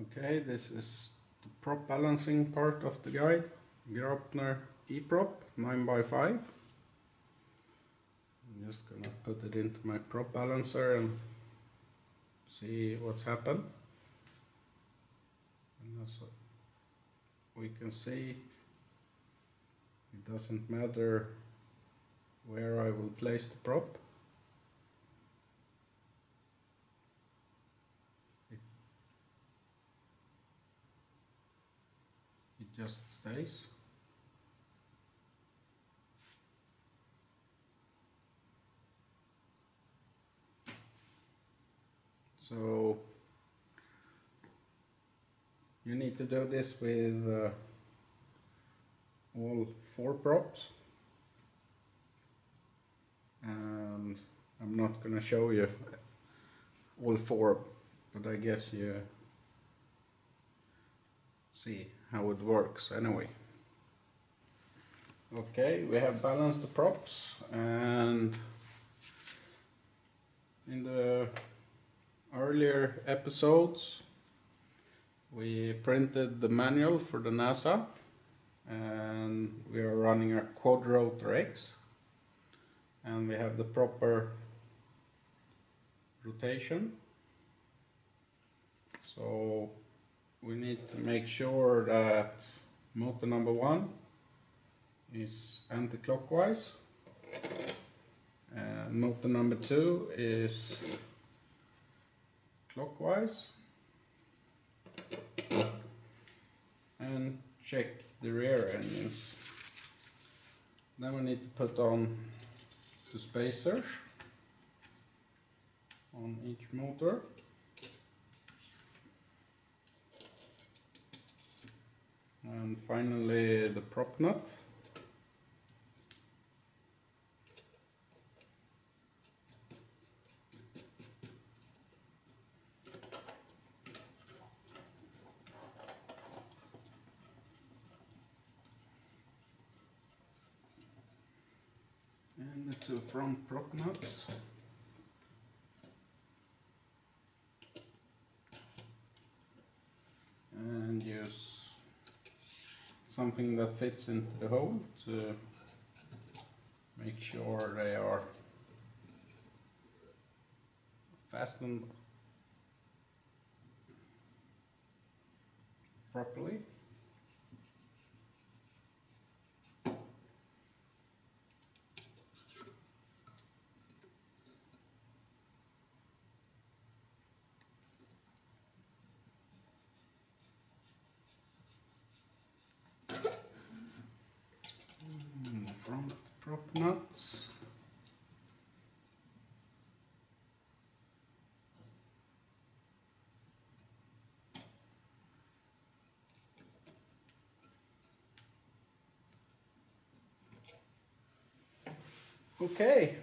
Okay, this is the prop balancing part of the guide. Graupner E-prop 9x5. I'm just gonna put it into my prop balancer and see what's happened. And as we can see, it doesn't matter where I will place the prop. Just stays. So you need to do this with uh, all four props and I'm not gonna show you all four but I guess you see how it works anyway. Okay we have balanced the props and in the earlier episodes we printed the manual for the Naza and we are running a quad rotor X and we have the proper rotation. So we need to make sure that motor number one is anti-clockwise and motor number two is clockwise and check the rear engines. Then we need to put on the spacers on each motor. And finally the prop nut. and the two front prop nuts. And use something that fits into the hole to make sure they are fastened properly. Mm, front prop nuts. Okay,